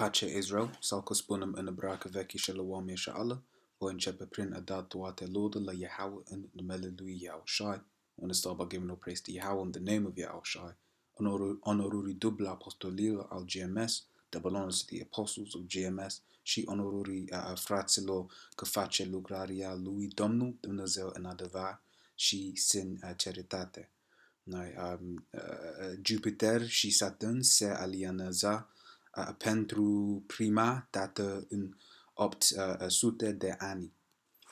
Pace Israel, salko spunem în ebraică veche și la oameni și Allah, voi începe prin a da toate lode la Yahweh în numele lui Yahushai. Unde stau ba giving no praise to Yahweh in the name of Yahushai. Onoruri dubla apostolilor al GMS, the belongs to the apostles of GMS și onoruri uh, fraților că face lucrarea lui Domnul Dumnezeu în adevăr și sin uh, ceritate. Noi, um, uh, Jupiter și Saturn se alianează uh, pentru prima dată în opt uh, de ani.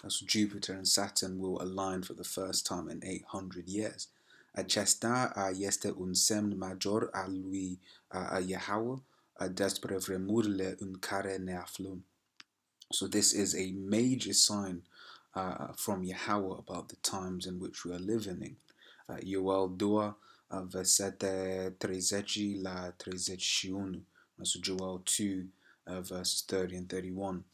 So Jupiter and Saturn will align for the first time in 800 years. Acesta uh, este un semn major al lui uh, Yahweh uh, despre vremurile în care ne aflăm. So this is a major sign uh, from Yahweh about the times in which we are living in. Uh, Ioel 2, uh, versete 30 la 31. So Joel 2, uh, verses 30 and 31.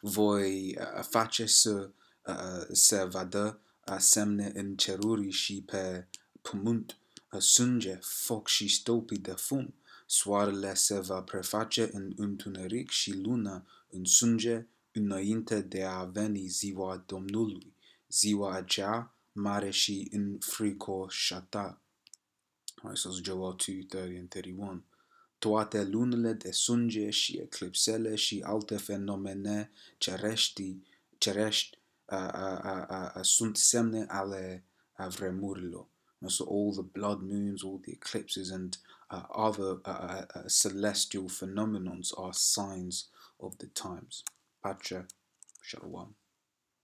Voi uh, face să uh, se vadă uh, semne în ceruri și pe pământ, uh, sânge, foc și stolpi de fum. Soarele se va preface în întuneric și luna în sânge înainte de a veni ziua Domnului, ziua aceea mare și înfricoșată. Right, so Joel 2, 30 and 31 toate lunile de sânge și eclipsele și alte fenomene cerești, cerești uh, uh, uh, uh, sunt semne ale uh, vremurilor. So all the blood moons, all the eclipses and uh, other uh, uh, celestial phenomenons are signs of the times. Pace, Shalom.